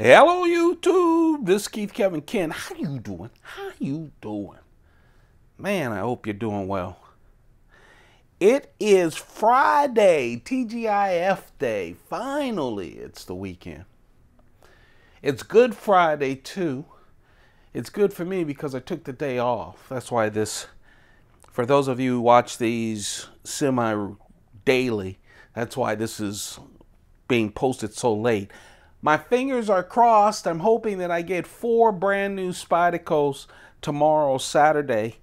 Hello YouTube, this is Keith Kevin Ken. How you doing? How you doing? Man, I hope you're doing well. It is Friday, TGIF day. Finally, it's the weekend. It's Good Friday too. It's good for me because I took the day off. That's why this, for those of you who watch these semi daily, that's why this is being posted so late. My fingers are crossed. I'm hoping that I get four brand new Spydercos tomorrow, Saturday.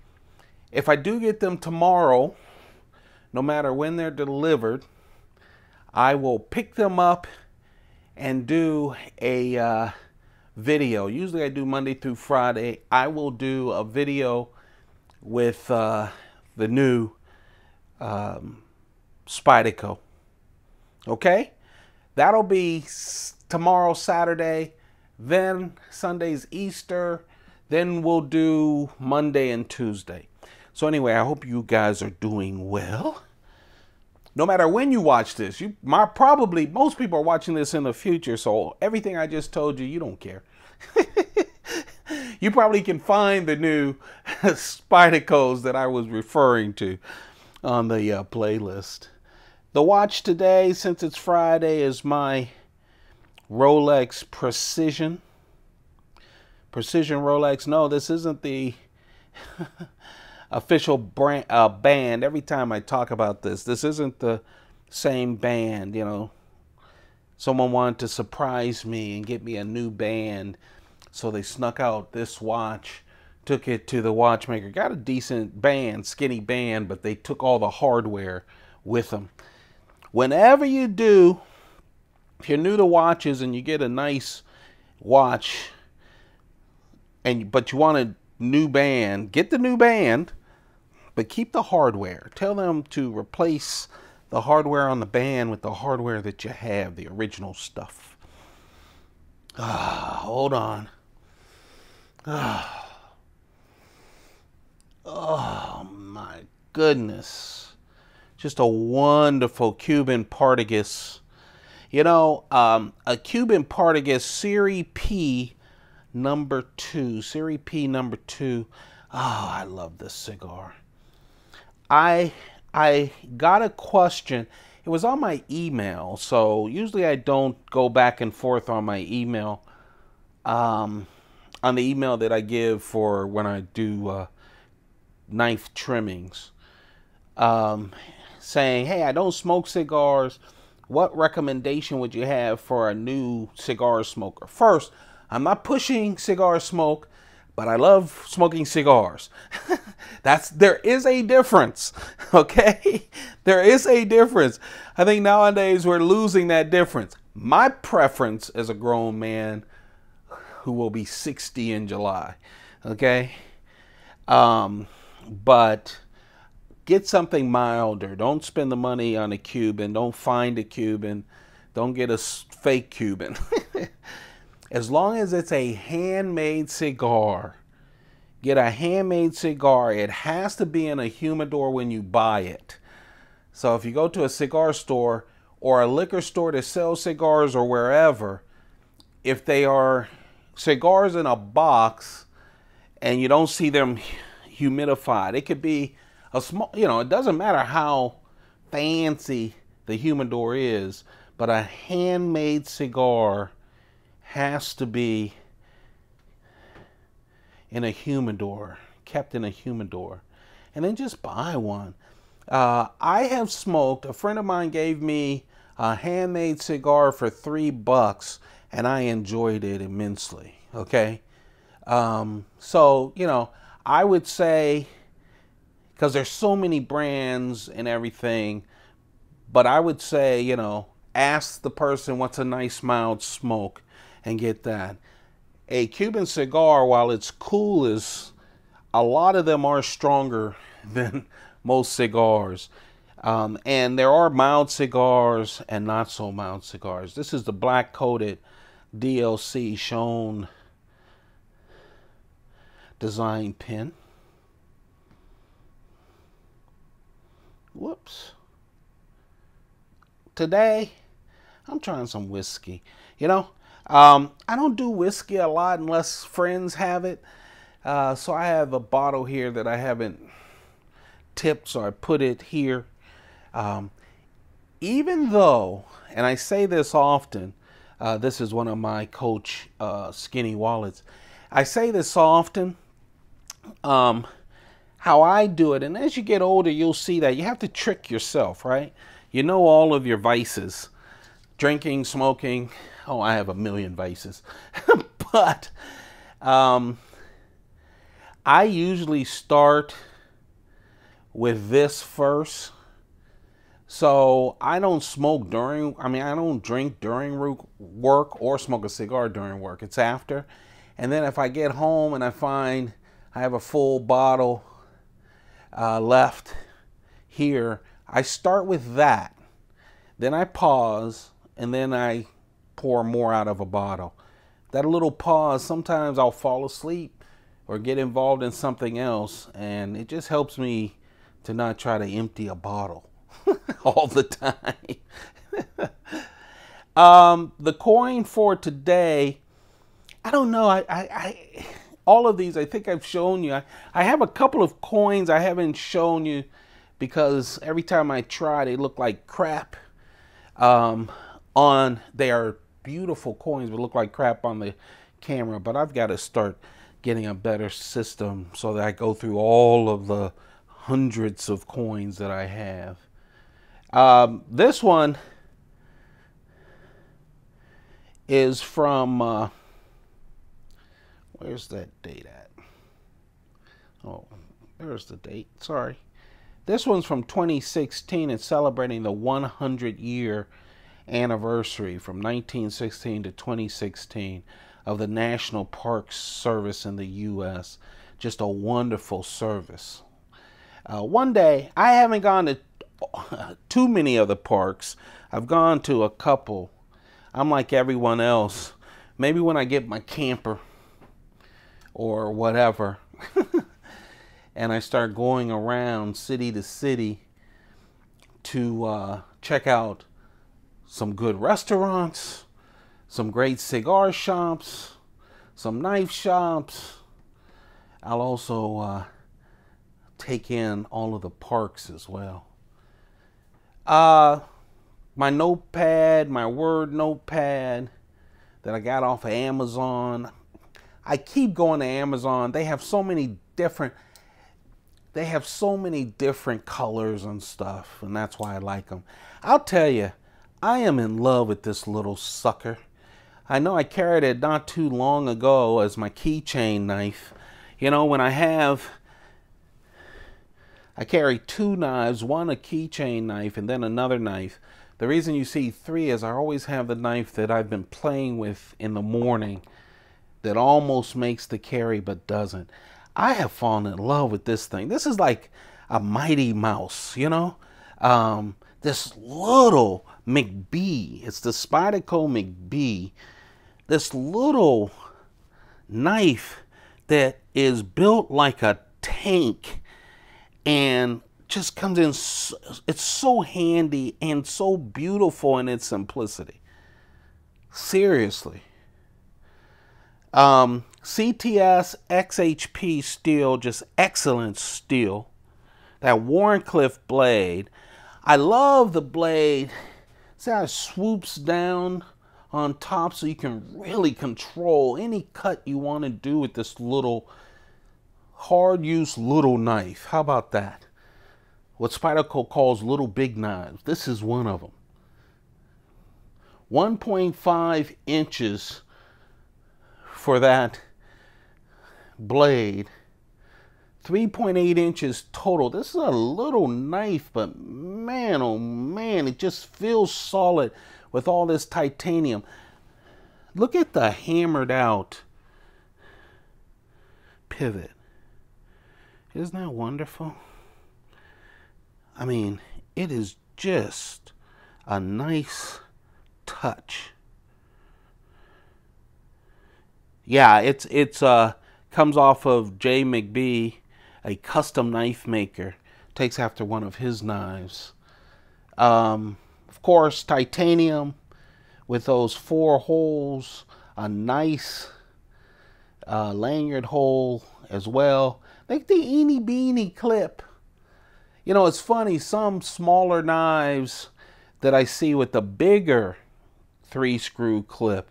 If I do get them tomorrow, no matter when they're delivered, I will pick them up and do a uh, video. Usually I do Monday through Friday. I will do a video with uh, the new um, Spyderco. Okay? That'll be tomorrow, Saturday. Then Sunday's Easter. Then we'll do Monday and Tuesday. So anyway, I hope you guys are doing well. No matter when you watch this, you my probably most people are watching this in the future, so everything I just told you, you don't care. you probably can find the new Spydercos that I was referring to on the uh, playlist. The watch today, since it's Friday, is my Rolex Precision. Precision Rolex. No, this isn't the official brand uh, band. Every time I talk about this, this isn't the same band. You know, someone wanted to surprise me and get me a new band, so they snuck out this watch, took it to the watchmaker, got a decent band, skinny band, but they took all the hardware with them. Whenever you do if you're new to watches and you get a nice watch and but you want a new band, get the new band, but keep the hardware. Tell them to replace the hardware on the band with the hardware that you have, the original stuff. Ah, hold on. Ah. Oh my goodness. Just a wonderful Cuban Partagas you know, um, a Cuban part Partagas Series P number two. Series P number two. Oh, I love this cigar. I I got a question. It was on my email, so usually I don't go back and forth on my email. Um, on the email that I give for when I do uh, knife trimmings, um, saying, "Hey, I don't smoke cigars." What recommendation would you have for a new cigar smoker? First, I'm not pushing cigar smoke, but I love smoking cigars. That's there is a difference, okay? There is a difference. I think nowadays we're losing that difference. My preference as a grown man who will be 60 in July, okay? Um, but get something milder. Don't spend the money on a Cuban. Don't find a Cuban. Don't get a fake Cuban. as long as it's a handmade cigar, get a handmade cigar. It has to be in a humidor when you buy it. So if you go to a cigar store or a liquor store that sells cigars or wherever, if they are cigars in a box and you don't see them humidified, it could be a small, you know, it doesn't matter how fancy the humidor is, but a handmade cigar has to be in a humidor, kept in a humidor, and then just buy one. Uh, I have smoked, a friend of mine gave me a handmade cigar for three bucks, and I enjoyed it immensely. Okay. Um, so, you know, I would say because there's so many brands and everything. But I would say, you know, ask the person what's a nice mild smoke and get that. A Cuban cigar, while it's cool, is a lot of them are stronger than most cigars. Um, and there are mild cigars and not so mild cigars. This is the black coated DLC shown design pin. Whoops. Today, I'm trying some whiskey. You know, Um, I don't do whiskey a lot unless friends have it. Uh, so I have a bottle here that I haven't tipped, so I put it here. Um, even though, and I say this often, uh, this is one of my coach uh, skinny wallets. I say this often. Um, how I do it, and as you get older, you'll see that you have to trick yourself, right? You know all of your vices drinking, smoking. Oh, I have a million vices. but um, I usually start with this first. So I don't smoke during, I mean, I don't drink during work or smoke a cigar during work. It's after. And then if I get home and I find I have a full bottle uh, left here, I start with that. Then I pause and then I pour more out of a bottle. That little pause, sometimes I'll fall asleep or get involved in something else, and it just helps me to not try to empty a bottle all the time. um, the coin for today, I don't know. I, I, I, all of these, I think I've shown you. I, I have a couple of coins I haven't shown you because every time I try, they look like crap. Um, on they are beautiful coins, but look like crap on the camera. But I've got to start getting a better system so that I go through all of the hundreds of coins that I have. Um, this one is from, uh, where's that date at? Oh, there's the date. Sorry. This one's from 2016. It's celebrating the 100 year anniversary from 1916 to 2016 of the National Parks Service in the U.S. Just a wonderful service. Uh, one day, I haven't gone to too many of the parks. I've gone to a couple. I'm like everyone else. Maybe when I get my camper or whatever, and I start going around city to city to uh, check out some good restaurants, some great cigar shops, some knife shops. I'll also uh, take in all of the parks as well. Uh, my notepad, my Word notepad that I got off of Amazon. I keep going to Amazon. They have so many different they have so many different colors and stuff, and that's why I like them. I'll tell you, I am in love with this little sucker. I know I carried it not too long ago as my keychain knife. You know, when I have, I carry two knives, one a keychain knife and then another knife. The reason you see three is I always have the knife that I've been playing with in the morning that almost makes the carry but doesn't. I have fallen in love with this thing. This is like a mighty mouse, you know? Um, this little McBee. It's the Spyderco McBee. This little knife that is built like a tank and just comes in. So, it's so handy and so beautiful in its simplicity. Seriously. Um, CTS XHP steel, just excellent steel. That Wharncliffe blade. I love the blade See how it swoops down on top so you can really control any cut you want to do with this little hard use little knife. How about that? What Spyderco calls little big knives. This is one of them. 1.5 inches for that blade 3.8 inches total. This is a little knife, but man, oh man, it just feels solid with all this titanium. Look at the hammered out pivot. Isn't that wonderful? I mean, it is just a nice touch. Yeah, it's it's uh comes off of J McBee a custom knife maker. Takes after one of his knives. Um, of course, titanium with those four holes, a nice uh, lanyard hole as well. Like the eeny beeny clip. You know, it's funny, some smaller knives that I see with the bigger three screw clip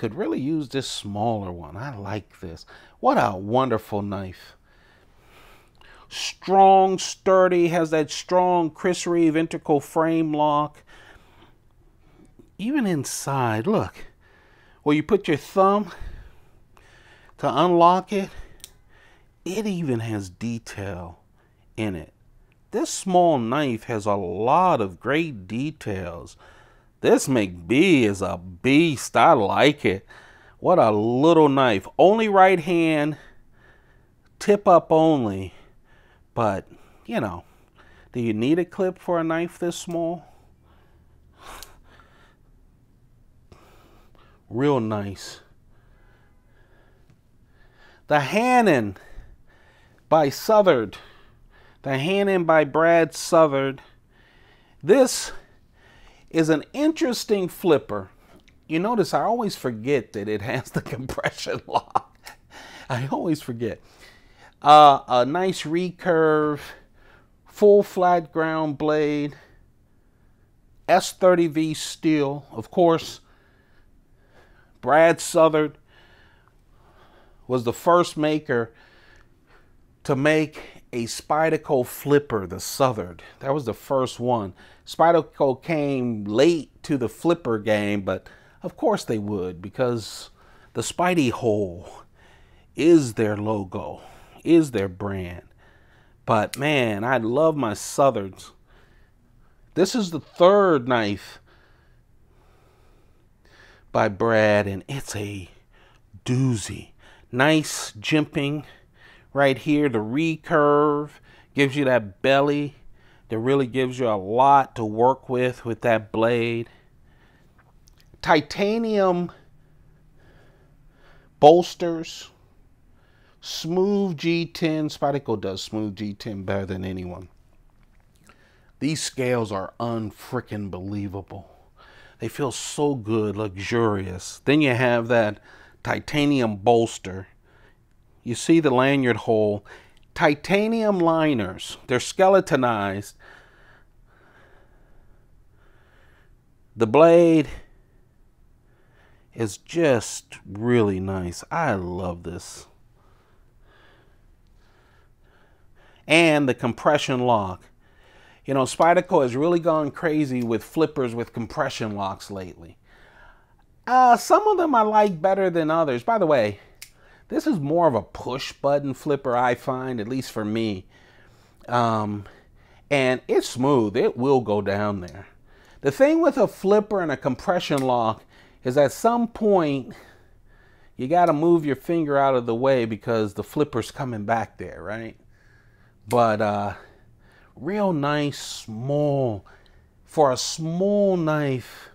could really use this smaller one. I like this. What a wonderful knife. Strong, sturdy, has that strong Chris Reeve integral frame lock. Even inside, look, where you put your thumb to unlock it, it even has detail in it. This small knife has a lot of great details. This McBee is a beast. I like it. What a little knife. Only right hand, tip up only. But, you know, do you need a clip for a knife this small? Real nice. The Hanan by Southard. The Hanan by Brad Southard. This is an interesting flipper. You notice I always forget that it has the compression lock. I always forget. Uh, a nice recurve, full flat ground blade, S30V steel. Of course, Brad Southard was the first maker to make a Spyderco flipper, the Southard. That was the first one. Spyderco came late to the flipper game, but of course they would because the Spidey hole is their logo, is their brand. But man, I love my Southards. This is the third knife by Brad, and it's a doozy. Nice jimping right here. The recurve gives you that belly that really gives you a lot to work with with that blade. Titanium bolsters. Smooth G10. Spyderco does smooth G10 better than anyone. These scales are unfreaking believable. They feel so good, luxurious. Then you have that titanium bolster. You see the lanyard hole titanium liners. They're skeletonized. The blade is just really nice. I love this. And the compression lock. You know, Spyderco has really gone crazy with flippers with compression locks lately. Uh, some of them I like better than others. By the way, this is more of a push button flipper, I find, at least for me. Um, and it's smooth. It will go down there. The thing with a flipper and a compression lock is at some point you got to move your finger out of the way because the flipper's coming back there, right? But uh, real nice, small, for a small knife,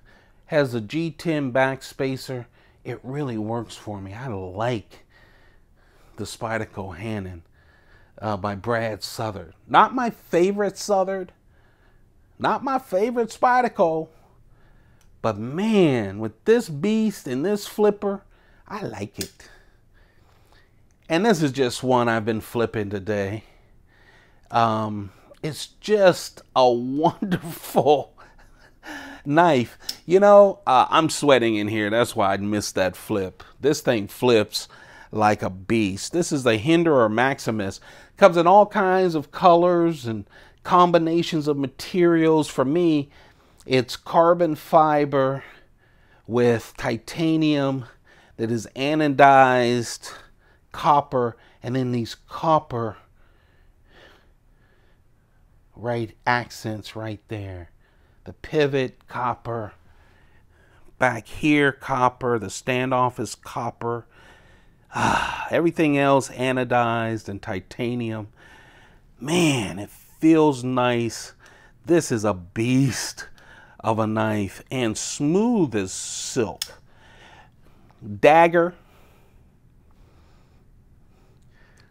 has a G10 backspacer. It really works for me. I like the Spyderco Hanan uh, by Brad Southard. Not my favorite Southard, not my favorite Spyderco, but man, with this beast and this flipper, I like it. And this is just one I've been flipping today. Um, it's just a wonderful knife. You know, uh, I'm sweating in here. That's why I missed that flip. This thing flips like a beast. This is the Hinderer Maximus. Comes in all kinds of colors and combinations of materials. For me, it's carbon fiber with titanium that is anodized copper and then these copper right accents right there. The pivot copper back here copper, the standoff is copper. Ah, everything else anodized and titanium. Man, it feels nice. This is a beast of a knife and smooth as silk. Dagger.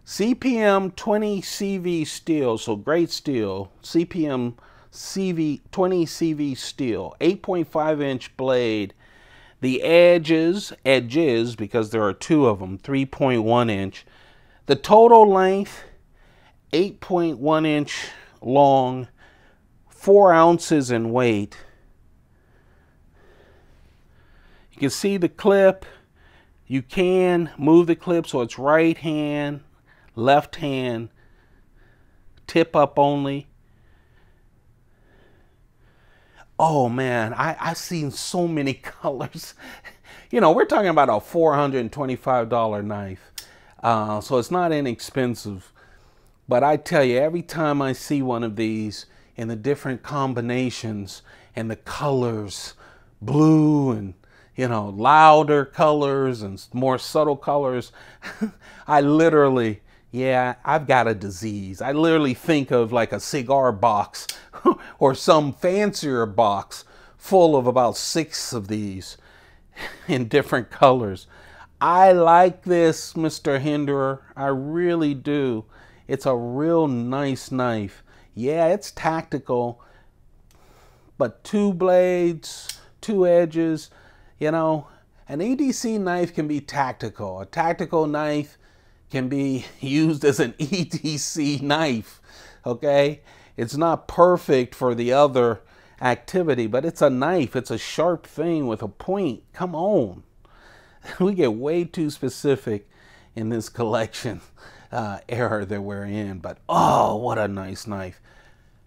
CPM 20 CV steel, so great steel. CPM CV 20 CV steel, 8.5 inch blade, The edges, edges, because there are two of them, 3.1 inch. The total length, 8.1 inch long, 4 ounces in weight. You can see the clip. You can move the clip so it's right hand, left hand, tip up only. Oh man, I, I've seen so many colors. you know, we're talking about a $425 knife. Uh, so it's not inexpensive. But I tell you, every time I see one of these in the different combinations and the colors, blue and, you know, louder colors and more subtle colors, I literally, yeah, I've got a disease. I literally think of like a cigar box or some fancier box full of about six of these in different colors. I like this, Mr. Hinderer. I really do. It's a real nice knife. Yeah, it's tactical, but two blades, two edges, you know, an EDC knife can be tactical. A tactical knife can be used as an EDC knife, okay? It's not perfect for the other activity, but it's a knife. It's a sharp thing with a point. Come on. We get way too specific in this collection uh, era that we're in, but oh, what a nice knife.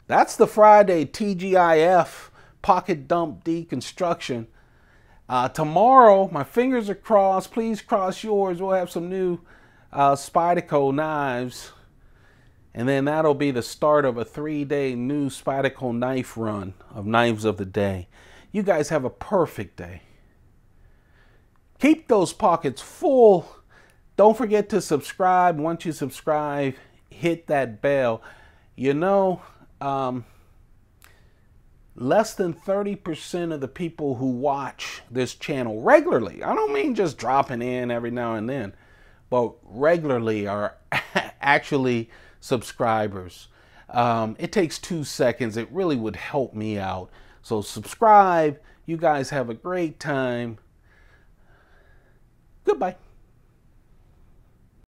That's the Friday TGIF pocket dump deconstruction. Uh, tomorrow, my fingers are crossed. Please cross yours. We'll have some new uh, Spyderco knives and then that'll be the start of a three day new Spyderco knife run of Knives of the Day. You guys have a perfect day. Keep those pockets full. Don't forget to subscribe. Once you subscribe, hit that bell. You know, um, less than 30% of the people who watch this channel regularly, I don't mean just dropping in every now and then, but regularly are actually subscribers. Um, it takes two seconds. It really would help me out. So subscribe. You guys have a great time. Goodbye.